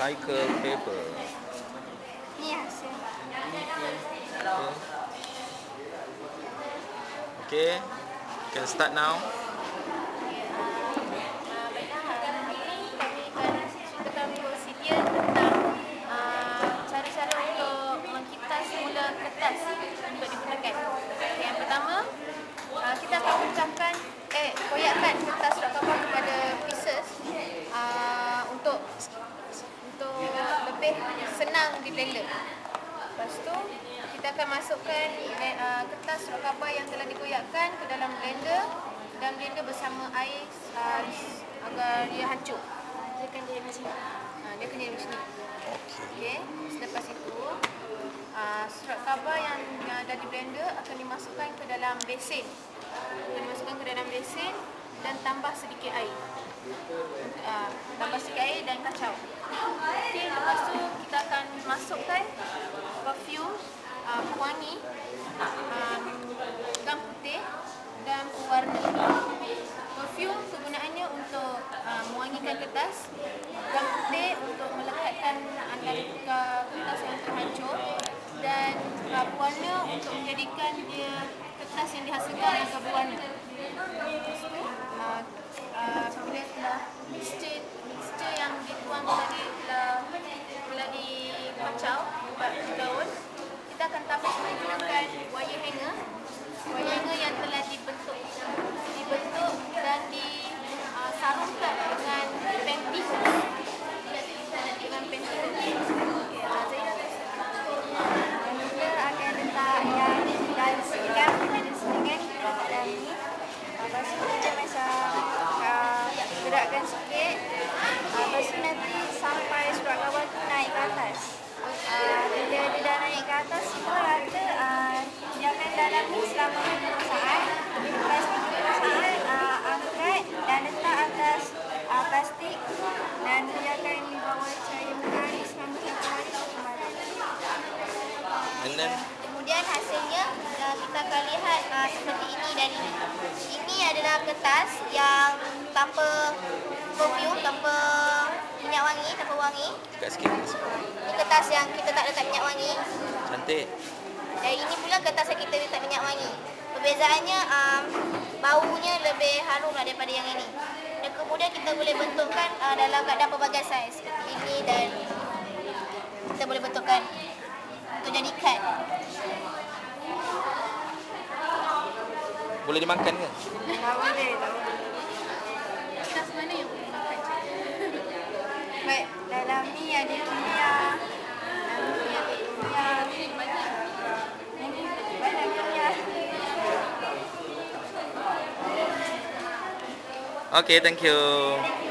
Recycle paper. Hasil. Okay. Okay. Can start now. Ah, baiklah, hari ini kami akan ceritakan prosedur tentang ah, cara-cara untuk mengkitas semula kertas untuk digunakan. Okay, yang pertama, ah, kita akan pecahkan, eh, koyakkan kertas surat khabar kepada pieces ah, untuk untuk lebih senang di blender. Lepas tu, kita akan masukkan uh, kertas surat khabar yang telah dikoyakkan ke dalam blender dan blender bersama air uh, agar dia hancur. Dia akan jadi macam ni. Ha, dia akan jadi macam ni. Okay. Okey. Selepas itu, uh, surat khabar yang, yang ada di blender akan dimasukkan ke dalam besin. Akan dimasukkan ke dalam besin dan tambah sedikit air. Uh, tambah sedikit air dan kacau. Okey, lepas tu kita akan masukkan perfume uh, pewangi, uh, gam putih dan pewarna. Perfume kegunaannya untuk uh, mewangikan kertas, gam putih untuk melekatkan antara kertas yang terhancur dan uh, pewarna untuk menjadikan dia kertas yang dihasilkan yang berwarna. Lepas tu, apabila telah mixture, mixture yang dituang tadi telah, telah dikacau buat daun, kita akan tapis menggunakan wire hanger. Wire hanger yang telah dibentuk dibentuk dan disarungkan dengan penting dengan penting. Okay, uh, Zaira kita akan letak yang dan sedikit ada sedikit kat dalam ni. Lepas tu kita macam uh, gerakkan sikit. Uh, lepas tu nanti sampai surat khabar tu naik ke atas. Uh, bila dia dah naik ke atas, kita rata uh, ni selama 5 saat. 5 saat, uh, angkat dan letak atas uh, plastik dan biarkan di bawah cahaya matahari selama satu hari semalam. And then Kemudian hasilnya uh, kita akan lihat uh, seperti ini dan ini. Ini adalah kertas yang tanpa perfume, tanpa minyak wangi, tanpa wangi. dekat sikit. Ini kertas yang kita tak letak minyak wangi. Cantik. Kita wangi. Perbezaannya um, baunya lebih harum lah daripada yang ini. Dan kemudian kita boleh bentukkan uh, dalam keadaan pelbagai saiz. Seperti ini dan kita boleh bentukkan untuk jadi kad. Boleh dimakan ke? Tak boleh, tak boleh. Kertas mana yang boleh Okay, thank you.